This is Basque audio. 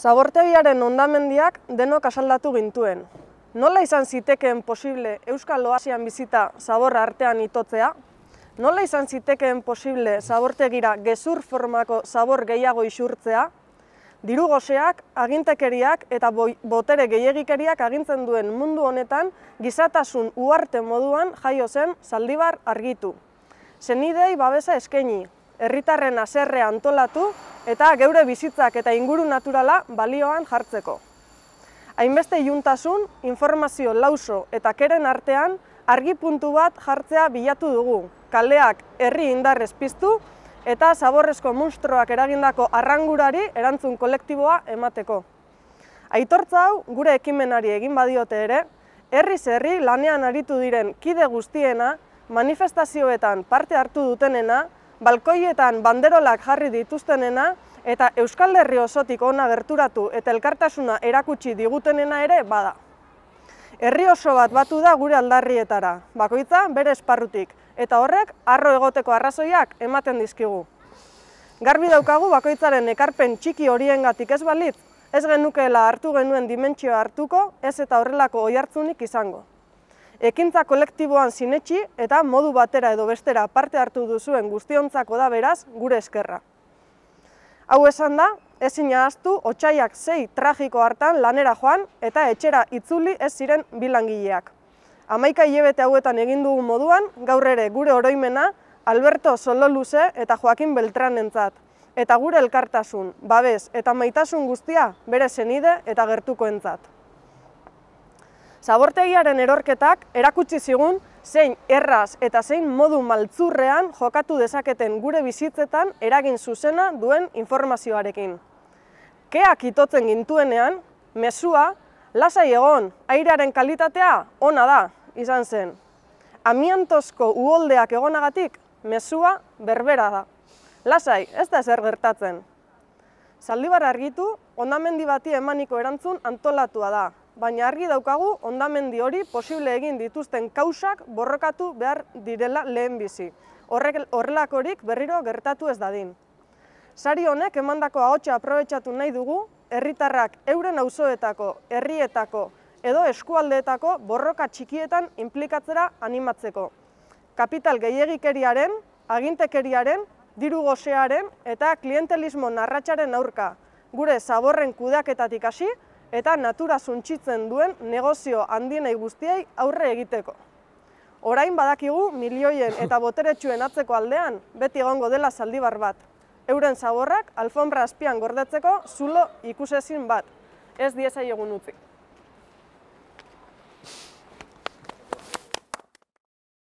Zabortegiaren ondamendiak denok asaldatu gintuen. Nola izan zitekeen posible Euskal Oasian bizita zaborra artean itotzea? Nola izan zitekeen posible zabortegira gezur formako zabor gehiago isurtzea? Diru goseak, agintekeriak eta botere gehiagikeriak agintzen duen mundu honetan gizatasun uarte moduan jaio zen zaldibar argitu. Zenidei babesa eskaini, herritarren aserre antolatu eta geure bizitzak eta inguru naturala balioan jartzeko. Hainbeste juntasun, informazio lauso eta keren artean argi puntu bat jartzea bilatu dugu, kaleak herri indarrez piztu eta zaborrezko munstroak eragindako arrangurari erantzun kolektiboa emateko. Aitortza hau gure ekimenari egin badiote ere, herriz herri lanean aritu diren kide guztiena, manifestazioetan parte hartu dutenena, balkoietan banderolak jarri dituztenena eta Euskal Herri osotik ona gerturatu eta elkartasuna erakutsi digutenena ere bada. Herri oso bat batu da gure aldarrietara, bakoitza bere esparrutik, eta horrek arro egoteko arrazoiak ematen dizkigu. Garbi daukagu bakoitzaren ekarpen txiki horiengatik ez balitz, ez genukeela hartu genuen dimentsioa hartuko, ez eta horrelako oihartzunik izango ekintza kolektiboan sinetxi eta modu batera edo bestera parte hartu duzuen guztiontzako da beraz gure eskerra. Hau esan da, ezin ahaztu otxaiak zei tragiko hartan lanera joan eta etxera itzuli ez ziren bilangileak. Amaika hilebete hauetan egin dugu moduan, gaur ere gure oroimena Alberto Sololuze eta Joaquin Beltran entzat, eta gure elkartasun, babes eta maitasun guztia bere zenide eta gertuko entzat. Zabortegiaren erorketak erakutsi zigun zein erraz eta zein modu maltzurrean jokatu dezaketen gure bizitzetan eragin zuzena duen informazioarekin. Keak itotzen gintuenean, mesua, lasai egon, airearen kalitatea ona da, izan zen. Amiantozko uholdeak egonagatik, mesua berbera da. Lasai, ez da zer gertatzen. Zaldibar argitu, ondamendi bati emaniko erantzun antolatua da, baina argi daukagu ondamendi hori posible egin dituzten kausak borrokatu behar direla lehen bizi. Horrelakorik berriro gertatu ez dadin. Sari honek emandako ahotsa aprobetsatu nahi dugu, herritarrak euren auzoetako, herrietako edo eskualdeetako borroka txikietan inplikatzera animatzeko. Kapital gehiagikeriaren, agintekeriaren, diru gosearen eta klientelismo narratxaren aurka, gure zaborren kudaketatik hasi, eta natura suntxitzen duen negozio handienei guztiei aurre egiteko. Orain badakigu milioien eta boteretsuen atzeko aldean beti egongo dela zaldibar bat. Euren zaborrak alfombra azpian gordetzeko zulo ikusezin bat. Ez diesa egun utzi.